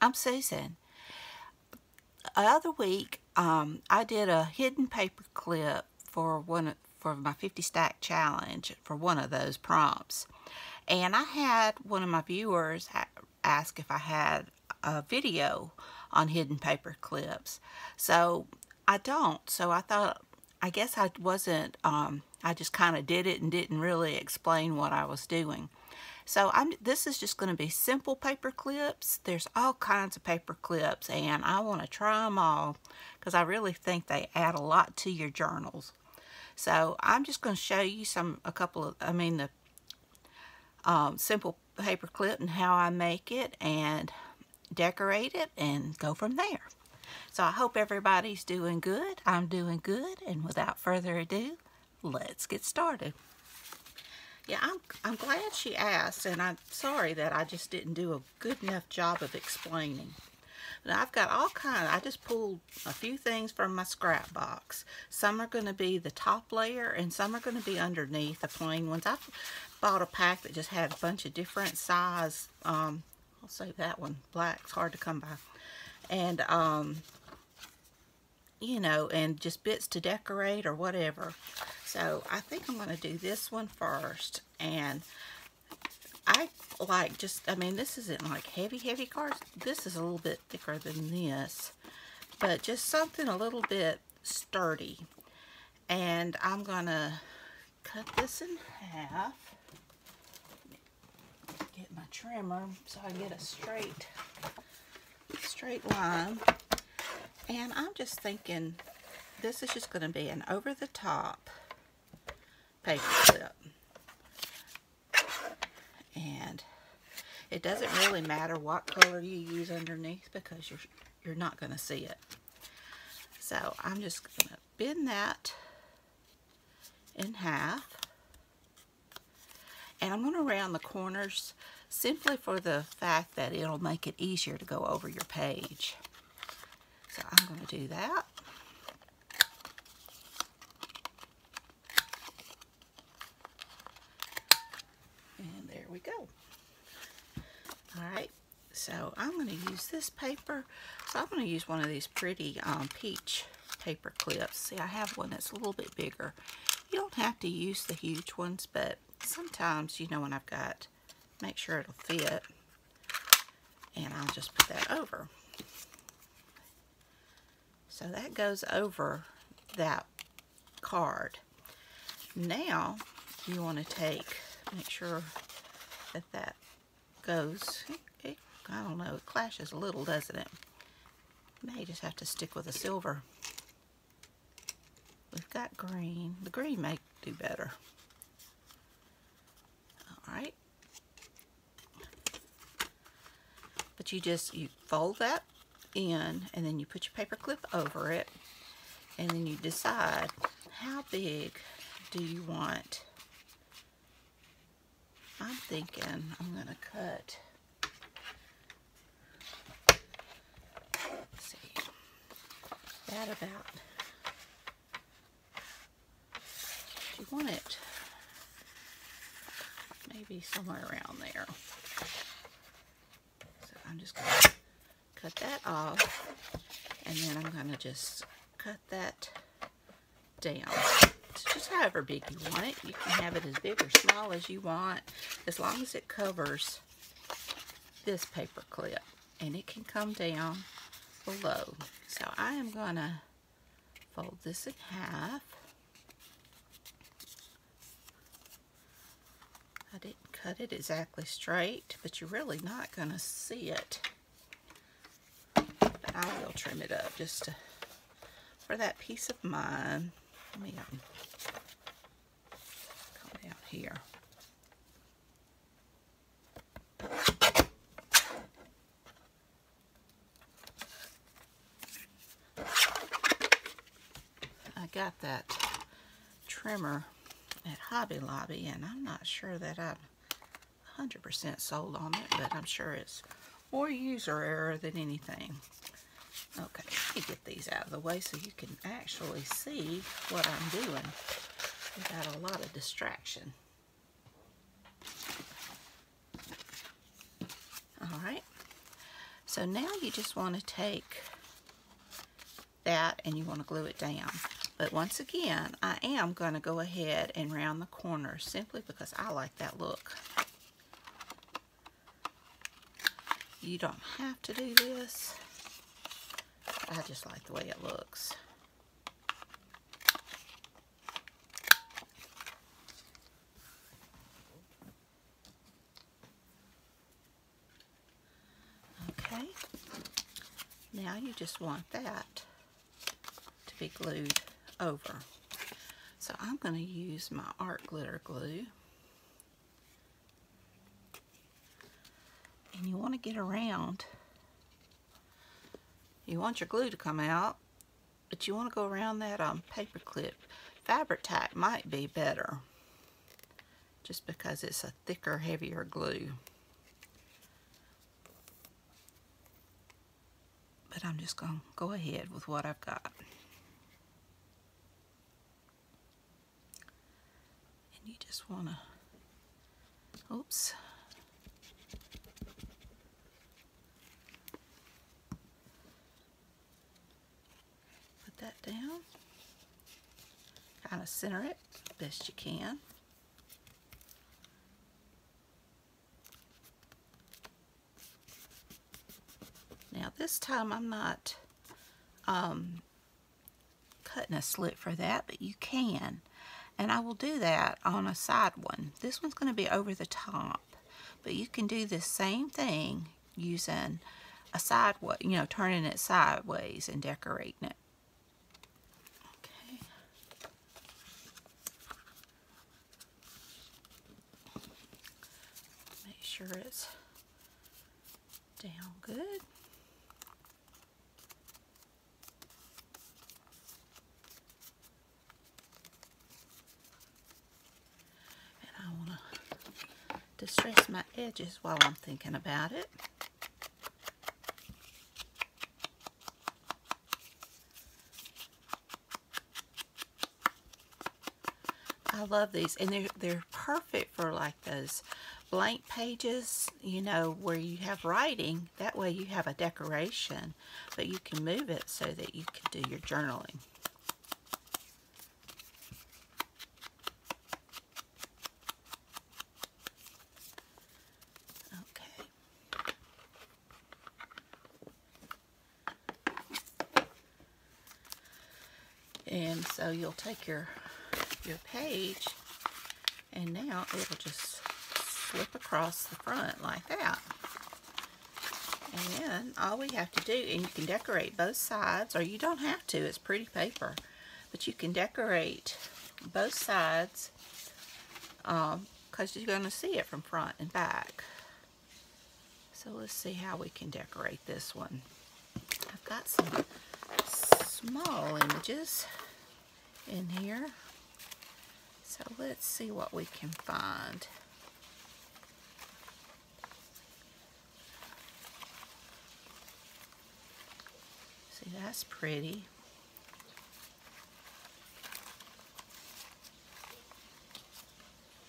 I'm Susan. The other week, um, I did a hidden paper clip for one for my 50 stack challenge for one of those prompts. And I had one of my viewers ask if I had a video on hidden paper clips. So I don't. So I thought, I guess I wasn't, um, I just kind of did it and didn't really explain what I was doing. So I'm, this is just going to be simple paper clips. There's all kinds of paper clips and I want to try them all because I really think they add a lot to your journals. So I'm just going to show you some, a couple of, I mean the um, simple paper clip and how I make it and decorate it and go from there. So I hope everybody's doing good. I'm doing good. And without further ado, let's get started. Yeah, I'm, I'm glad she asked, and I'm sorry that I just didn't do a good enough job of explaining. Now I've got all kind. I just pulled a few things from my scrap box. Some are going to be the top layer, and some are going to be underneath the plain ones. I've bought a pack that just had a bunch of different size. Um, I'll save that one. Black's hard to come by. And um, you know, and just bits to decorate or whatever. So I think I'm going to do this one first. And I like just, I mean, this isn't like heavy, heavy cards. This is a little bit thicker than this. But just something a little bit sturdy. And I'm going to cut this in half. Get my trimmer so I get a straight, straight line. And I'm just thinking this is just going to be an over-the-top paper clip. And it doesn't really matter what color you use underneath because you're, you're not going to see it. So I'm just going to bend that in half. And I'm going to round the corners simply for the fact that it'll make it easier to go over your page. So I'm going to do that. And there we go. All right, so I'm going to use this paper. So I'm going to use one of these pretty um, peach paper clips. See, I have one that's a little bit bigger. You don't have to use the huge ones, but sometimes, you know, when I've got, make sure it'll fit. And I'll just put that over. So that goes over that card. Now you want to take, make sure that that goes, it, I don't know, it clashes a little, doesn't it? May just have to stick with the silver. We've got green. The green may do better. Alright. But you just, you fold that in and then you put your paper clip over it and then you decide how big do you want. I'm thinking I'm going to cut see that about you want it maybe somewhere around there. So I'm just going to cut that off and then I'm going to just cut that down. Just however big you want it. You can have it as big or small as you want as long as it covers this paper clip and it can come down below. So I am going to fold this in half. I didn't cut it exactly straight, but you're really not going to see it. I will trim it up just to, for that peace of mind. Let me um, come down here. I got that trimmer at Hobby Lobby and I'm not sure that I'm 100% sold on it, but I'm sure it's more user error than anything. Okay, let me get these out of the way so you can actually see what I'm doing without a lot of distraction. Alright, So now you just want to take that and you want to glue it down. But once again, I am going to go ahead and round the corners simply because I like that look. You don't have to do this. I just like the way it looks. Okay. Now you just want that to be glued over. So I'm going to use my art glitter glue. And you want to get around. You want your glue to come out, but you want to go around that um, paper clip. Fabri-Tac might be better, just because it's a thicker, heavier glue. But I'm just going to go ahead with what I've got. And you just want to, oops. Put that down. Kind of center it best you can. Now this time I'm not um, cutting a slit for that, but you can. And I will do that on a side one. This one's going to be over the top. But you can do the same thing using a side, you know, turning it sideways and decorating it. Okay. Make sure it's down good. distress my edges while I'm thinking about it. I love these and they're they're perfect for like those blank pages you know where you have writing that way you have a decoration but you can move it so that you can do your journaling And so you'll take your, your page and now it'll just slip across the front like that. And then all we have to do, and you can decorate both sides, or you don't have to, it's pretty paper. But you can decorate both sides because um, you're going to see it from front and back. So let's see how we can decorate this one. I've got some small images in here. So let's see what we can find. See, that's pretty.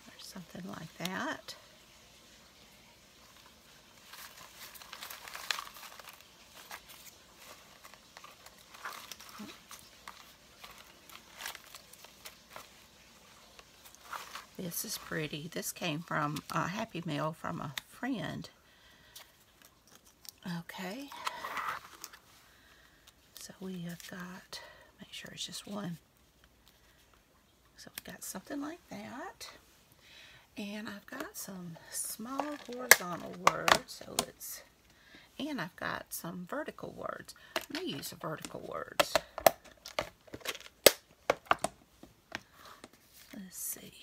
Or something like that. This is pretty. This came from a Happy Mail from a friend. Okay. So we have got, make sure it's just one. So we've got something like that. And I've got some small horizontal words. So let's, and I've got some vertical words. I'm going to use the vertical words. Let's see.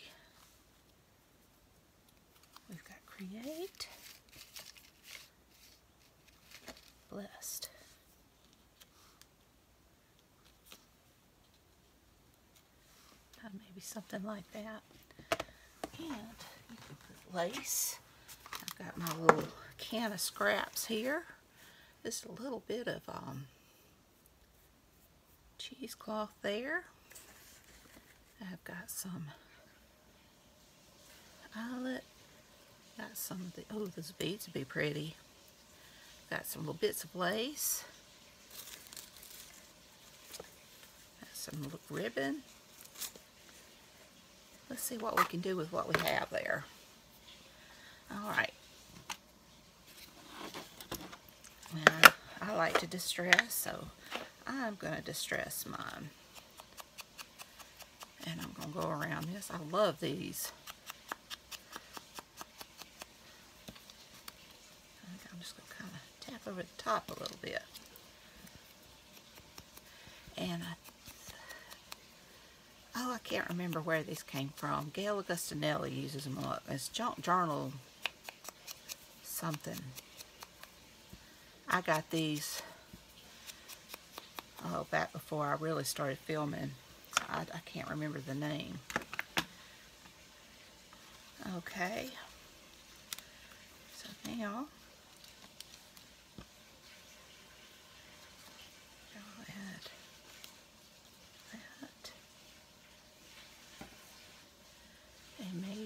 Create blessed. Uh, maybe something like that. And you can put lace. I've got my little can of scraps here. Just a little bit of um, cheesecloth there. I've got some eyelet Got some of the, oh, those beads would be pretty. got some little bits of lace. Got some little ribbon. Let's see what we can do with what we have there. All right. Now, I like to distress, so I'm going to distress mine. And I'm going to go around this. I love these. I'm just going to over the top a little bit. And I Oh, I can't remember where these came from. Gail Augustinelli uses them up. It's journal something. I got these oh back before I really started filming. I, I can't remember the name. Okay. So now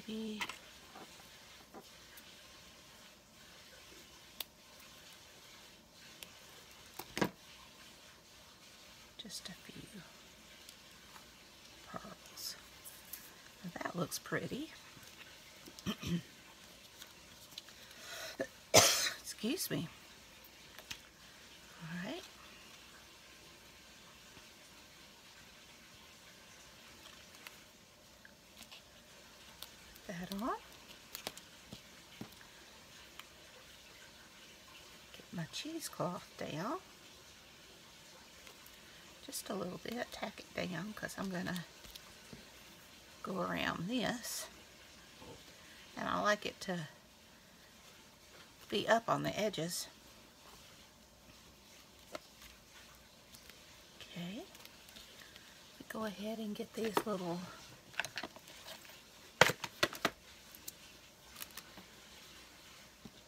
maybe just a few pearls. that looks pretty. Excuse me. All right. that on. Get my cheesecloth down. Just a little bit, tack it down because I'm going to go around this. And I like it to be up on the edges. Okay. Go ahead and get these little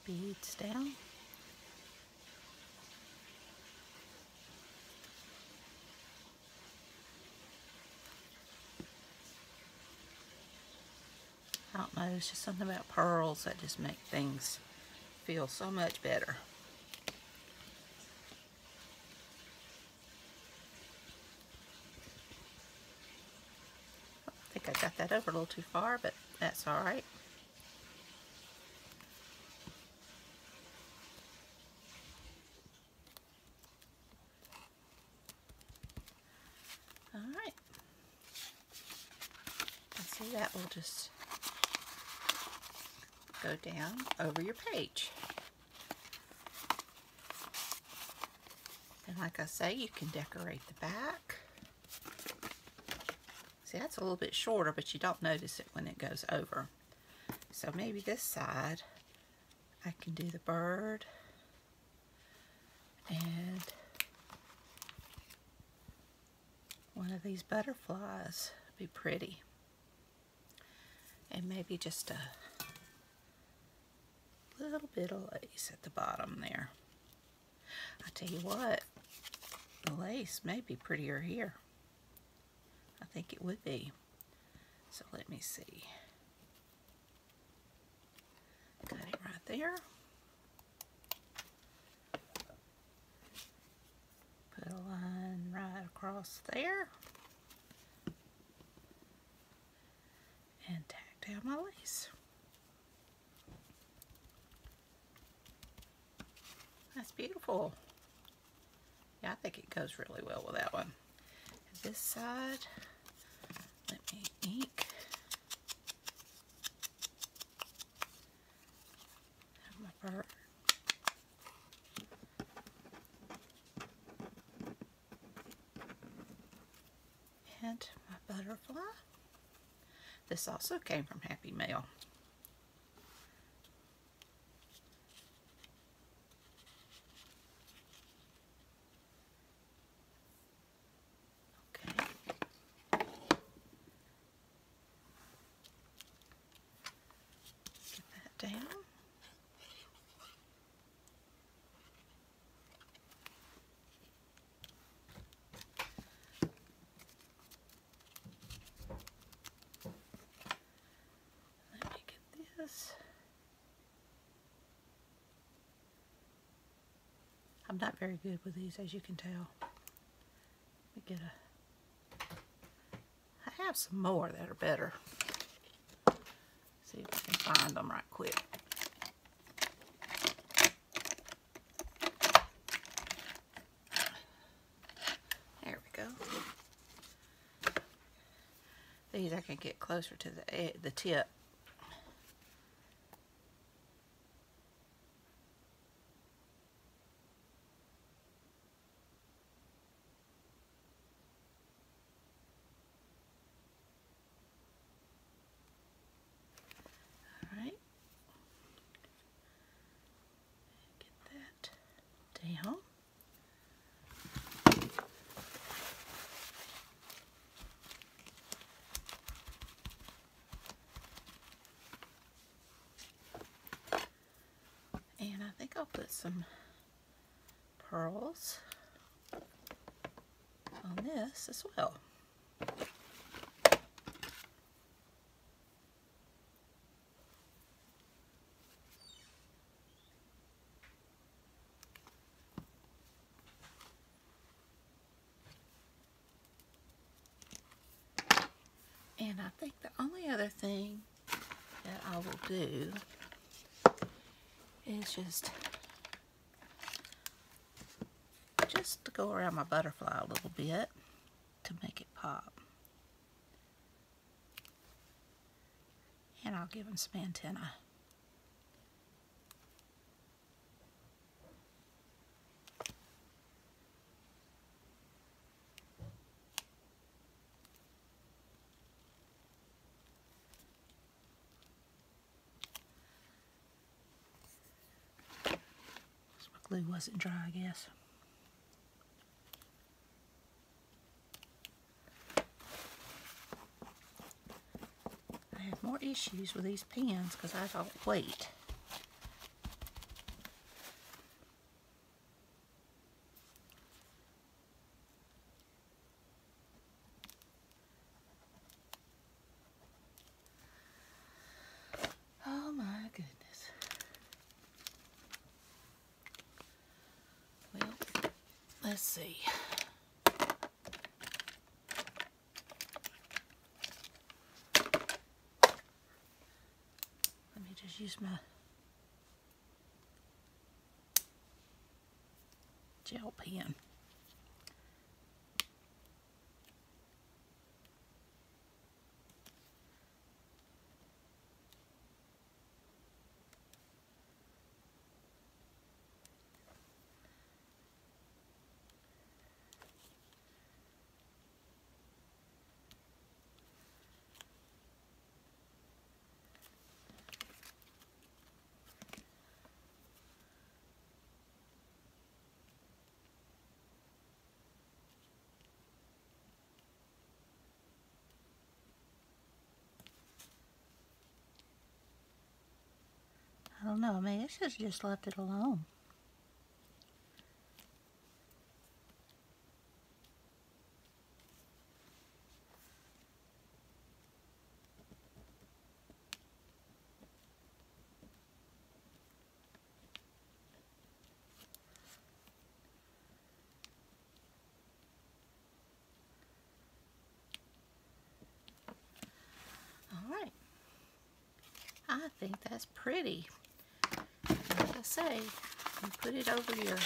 beads down. It's just something about pearls that just make things feel so much better. I think I got that over a little too far, but that's alright. Alright. I see that will just go down over your page. And like I say, you can decorate the back. See, that's a little bit shorter, but you don't notice it when it goes over. So maybe this side, I can do the bird and one of these butterflies. Be pretty and maybe just a little bit of lace at the bottom there. I tell you what, the lace may be prettier here. I think it would be. So let me see. Got it right there. Put a line right across there. And tack down my lace. That's beautiful. Yeah, I think it goes really well with that one. this side, let me ink. Have my bird. And my butterfly. This also came from Happy Mail. Not very good with these, as you can tell. Let me get a... I have some more that are better. See if I can find them right quick. There we go. These I can get closer to the, eh, the tip down. And I think I'll put some pearls on this as well. And I think the only other thing that I will do is just just to go around my butterfly a little bit to make it pop. And I'll give him some antennae. glue wasn't dry, I guess. I had more issues with these pens because I thought, wait. let's see. Let me just use my gel pen. I don't know. Maybe I should have just left it alone. All right. I think that's pretty I say, you put it over your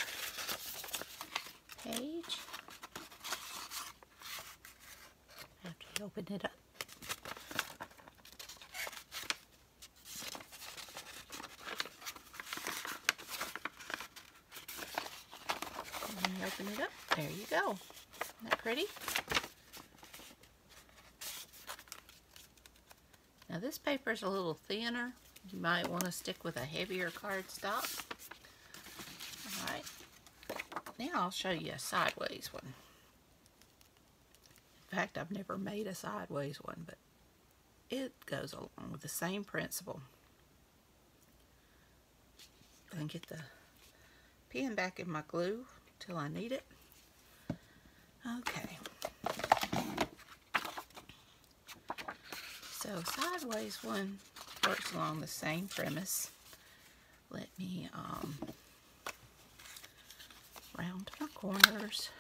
page after you open it up. And you open it up, there you go. Isn't that pretty? Now this paper is a little thinner you might want to stick with a heavier cardstock. Alright, now I'll show you a sideways one. In fact, I've never made a sideways one, but it goes along with the same principle. And get the pin back in my glue till I need it. Okay. So sideways one works along the same premise. Let me um, round my corners.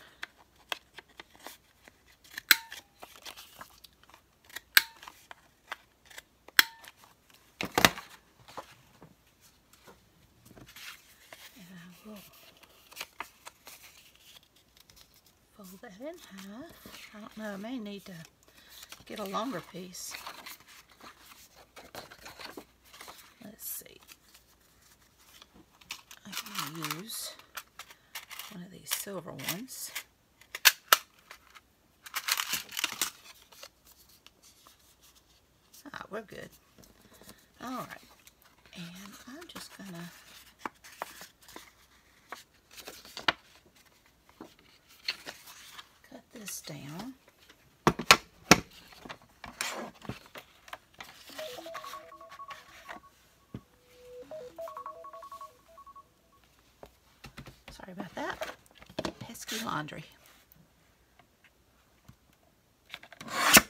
Fold that in half. I don't know, I may need to get a longer piece. Let's see. I can use one of these silver ones. Ah, we're good. All right. And I'm just going to cut this down. Sorry about that. Pesky laundry. Okay.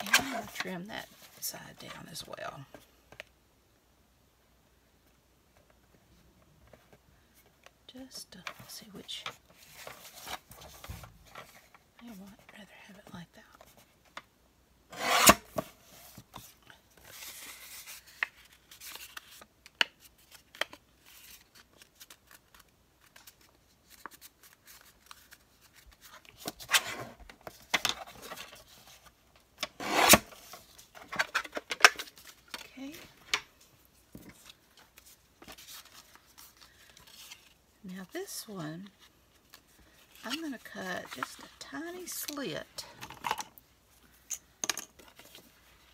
And I'm going to trim that side down as well. Just to see which I would rather have it like that. Okay. Now one, I'm going to cut just a tiny slit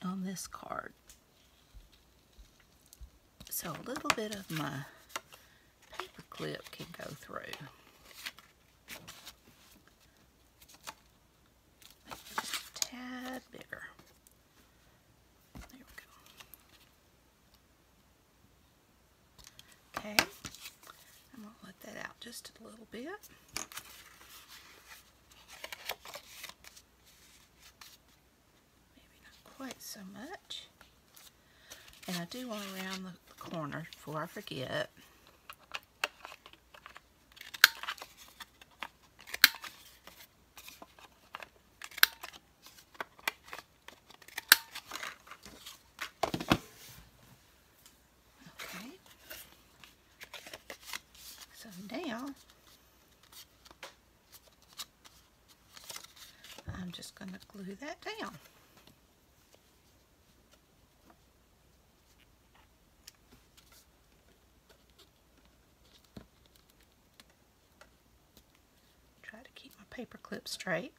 on this card. So a little bit of my paper clip can go through. Tad bigger. There we go. Okay, I'm going to let that out just a little bit. Maybe not quite so much. And I do want to round the corner before I forget. Okay. So now I'm just going to glue that down. Try paper clip straight.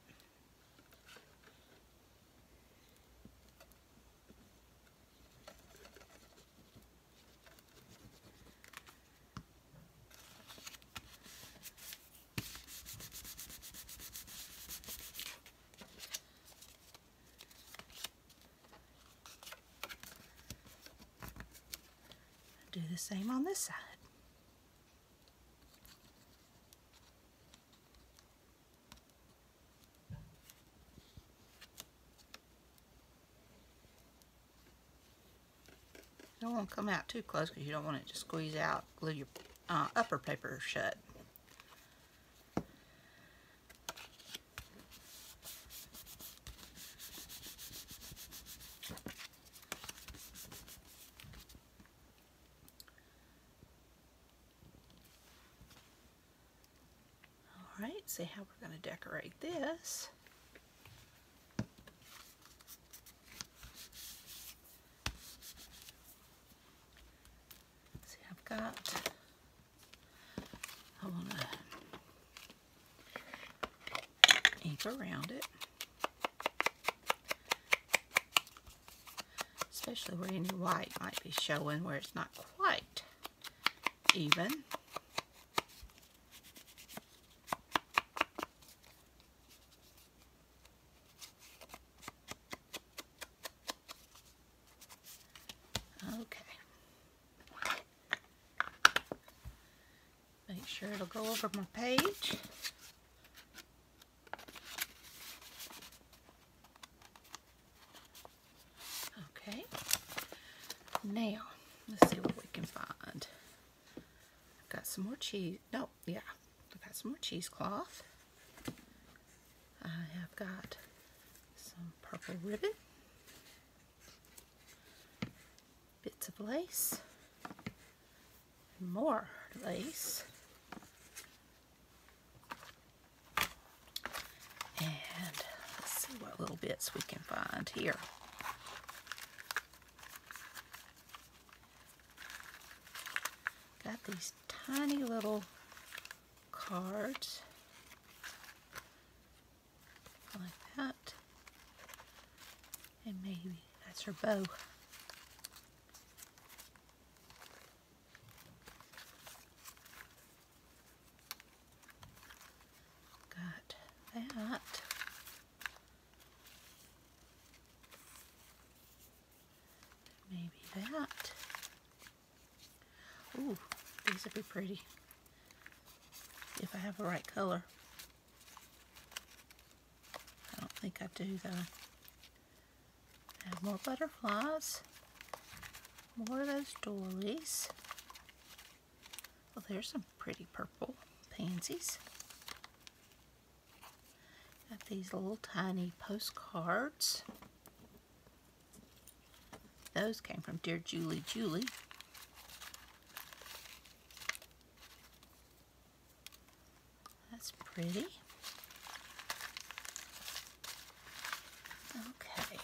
Do the same on this side. Don't want to come out too close because you don't want it to squeeze out, glue your uh, upper paper shut. All right, see how we're going to decorate this. See, I've got, I want to ink around it. Especially where any white be showing where it's not quite even. Okay. Make sure it'll go over my page. Okay. Now, let's see what we can find. I've got some more cheese. No, yeah, I've got some more cheesecloth. I have got some purple ribbon, bits of lace, more lace, and let's see what little bits we can find here. Got these tiny little cards like that. And maybe that's her bow. Got that. Maybe that. Ooh, these would be pretty if I have the right color. I don't think I do though. Add more butterflies. More of those doilies. Well, there's some pretty purple pansies. Got these little tiny postcards. Those came from Dear Julie Julie. That's pretty. Okay.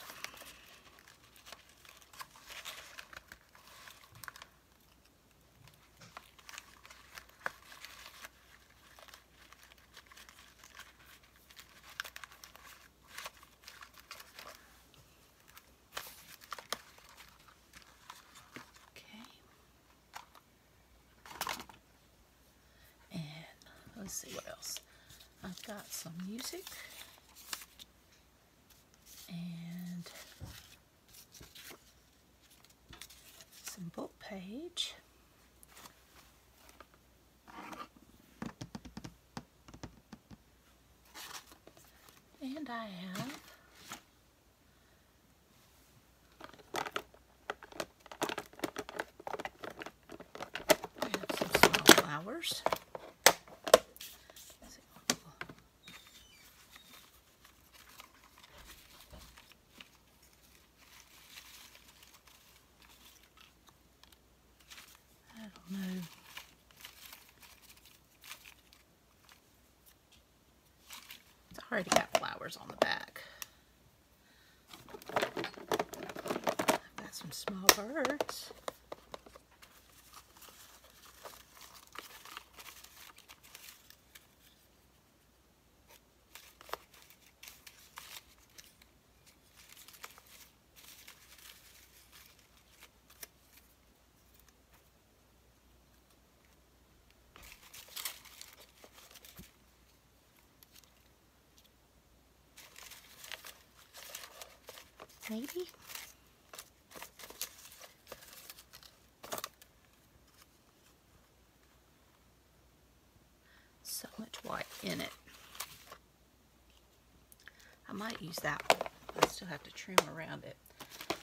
Okay. And let's see what else. I've got some music and some book page. And I have I have some small flowers. Let's see. I don't know. It's already got flowers on the back. I've got some small birds. Maybe. So much white in it. I might use that one. I still have to trim around it.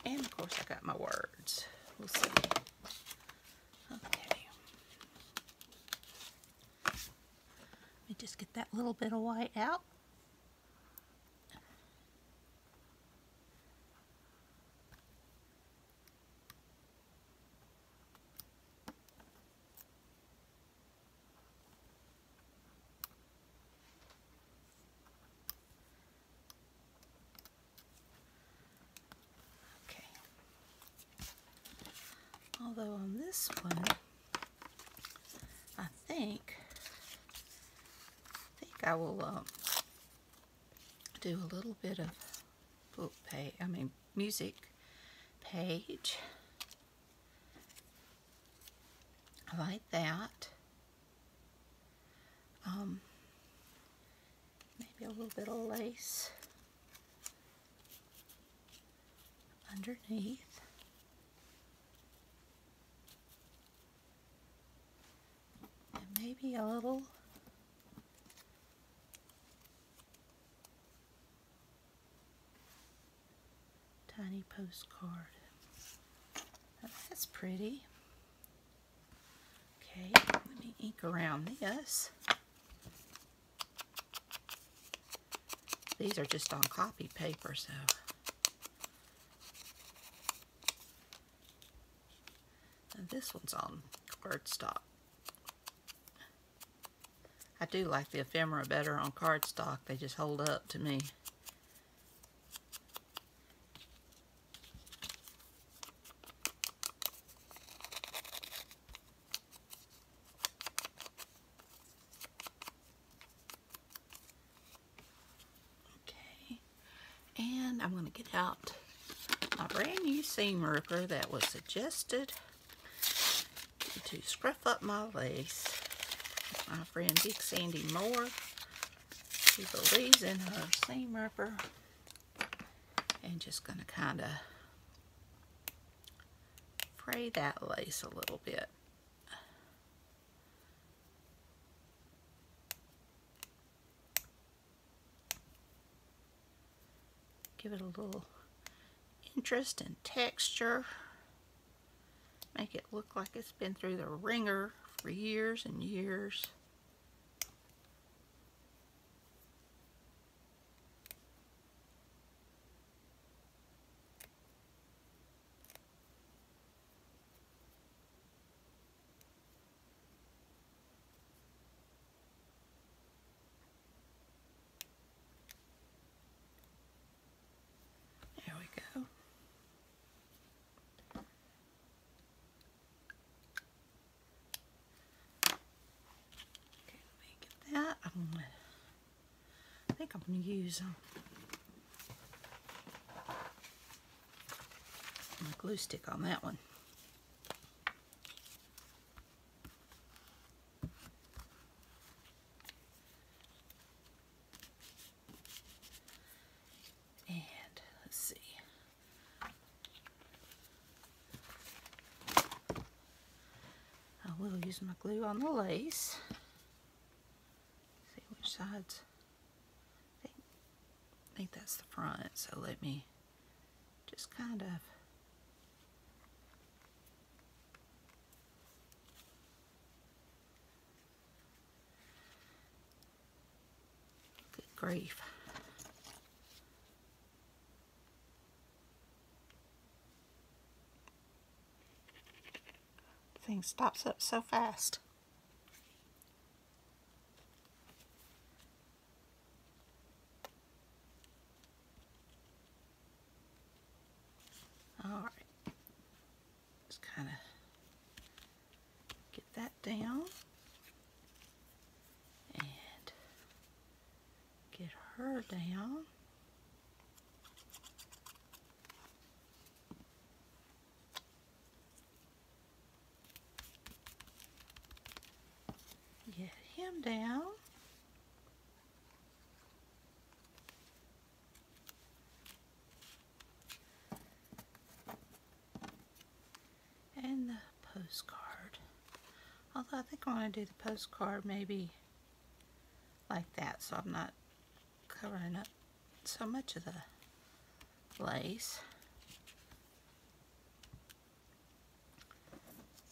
And of course I got my words. We'll see. Okay. Let me just get that little bit of white out. Although on this one, I think, I think I will um, do a little bit of book page, I mean music page. I like that. Um, maybe a little bit of lace underneath. And maybe a little tiny postcard. Now, That's pretty. Okay, let me ink around this. These are just on copy paper, so and this one's on cardstock. I do like the ephemera better on cardstock. They just hold up to me. Okay, and I'm going to get out my brand new seam ripper that was suggested to scruff up my lace my friend Big Sandy Moore. She believes in her seam ripper. And just going to kind of fray that lace a little bit. Give it a little interest and texture. Make it look like it's been through the wringer for years and years. There we go. Okay, let me I think I'm gonna use um, my glue stick on that one. And let's see. I will use my glue on the lace. Sides. I think, I think that's the front, so let me just kind of Good grief. Thing stops up so fast. All right. Just kind of get that down. And get her down. Get him down. And the postcard. Although I think I want to do the postcard maybe like that so I'm not covering up so much of the lace.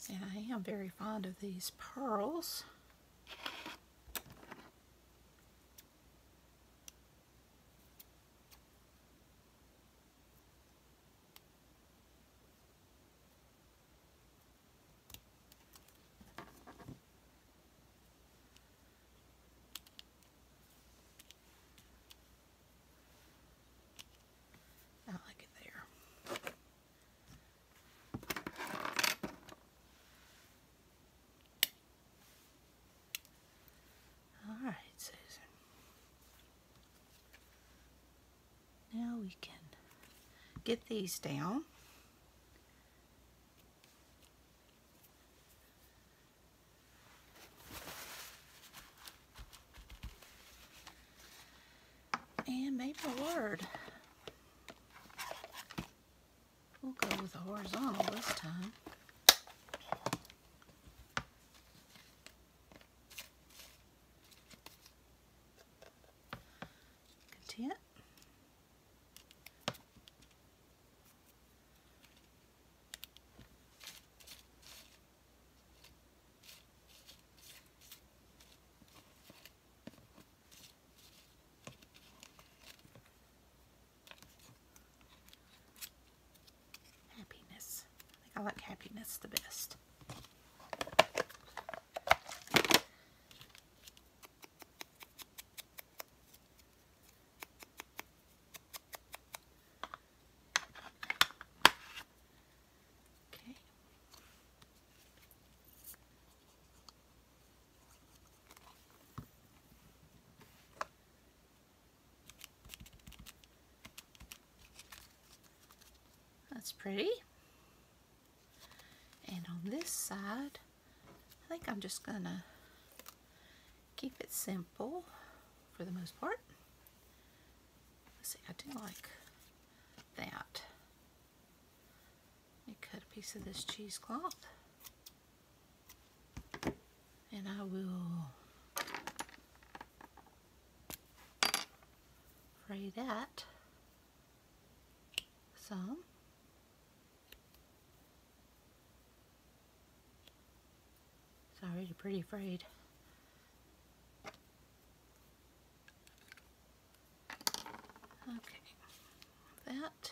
And I am very fond of these pearls. I like it there. All right, Susan. Now we can get these down. And maybe a word. We'll go with the horizontal this time. Content. I like happiness the best. Okay. That's pretty. And on this side, I think I'm just gonna keep it simple for the most part. Let's see, I do like that. Let me cut a piece of this cheesecloth. And I will fray that some. It's already pretty frayed. Okay, that.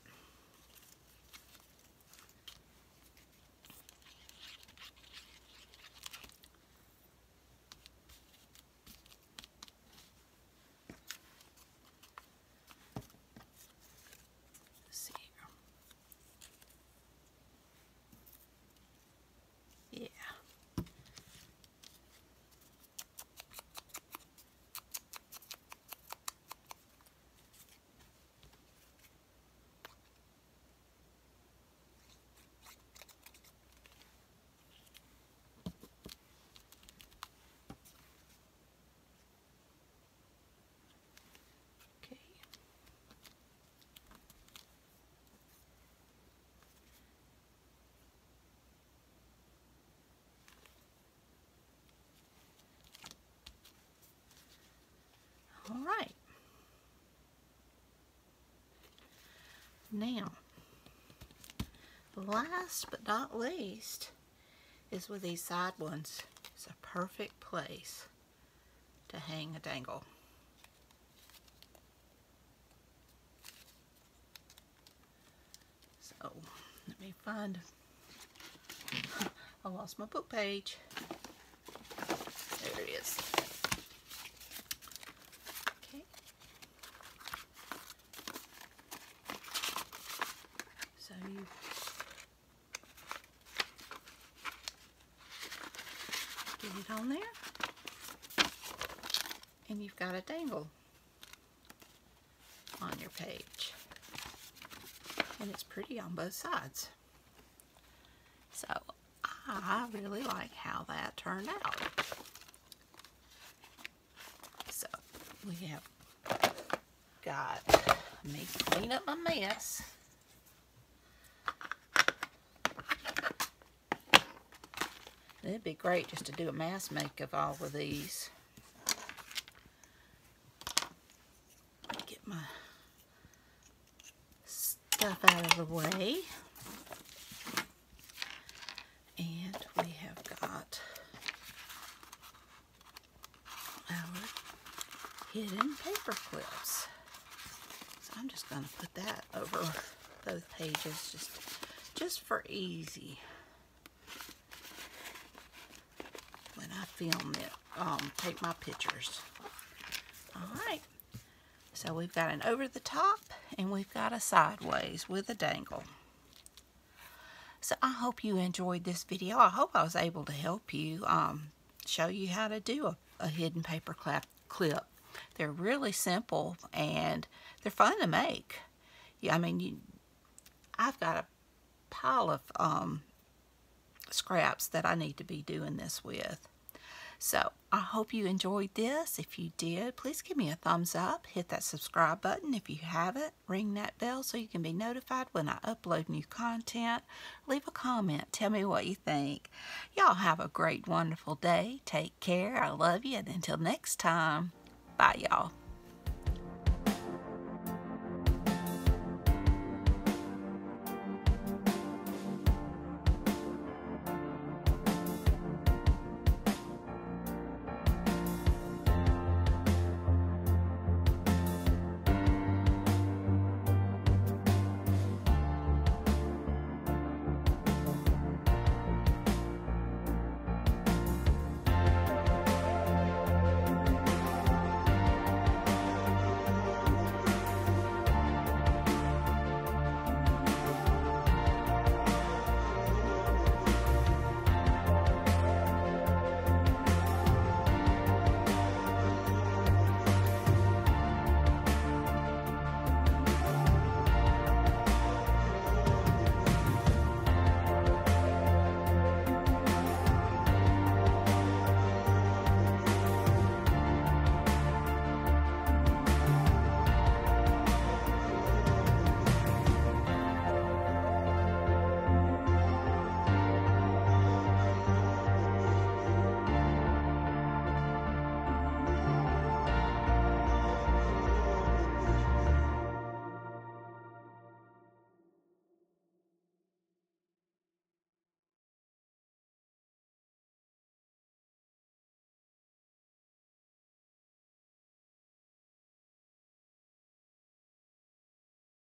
Now, last but not least is with these side ones. It's a perfect place to hang a dangle. So, let me find, I lost my book page. There it is. Okay. Get it on there. And you've got a dangle on your page. And it's pretty on both sides. So I really like how that turned out. So we have got me clean up my mess It'd be great just to do a mass make of all of these. Get my stuff out of the way. And we have got our hidden paper clips. So I'm just going to put that over those pages just, just for easy. When I film it, um, take my pictures. Alright, so we've got an over the top and we've got a sideways with a dangle. So I hope you enjoyed this video. I hope I was able to help you um, show you how to do a, a hidden paper clap clip. They're really simple and they're fun to make. Yeah, I mean, you, I've got a pile of um, scraps that I need to be doing this with. So I hope you enjoyed this. If you did, please give me a thumbs up. Hit that subscribe button if you haven't. Ring that bell so you can be notified when I upload new content. Leave a comment. Tell me what you think. Y'all have a great, wonderful day. Take care. I love you. And until next time, bye, y'all.